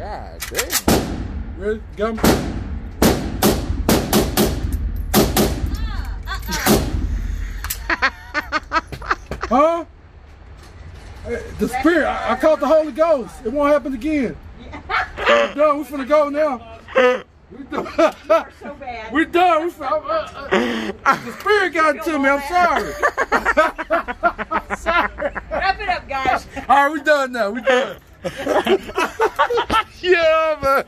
God damn. Ready? Go. huh? The spirit, I, I caught the Holy Ghost. It won't happen again. We're done. We're finna go now. We're done. So bad. We're done. We fin- uh, uh, the spirit got to me. I'm sorry. sorry. Wrap it up, guys. All right, we done now. We're done. Yeah, man.